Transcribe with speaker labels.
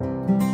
Speaker 1: you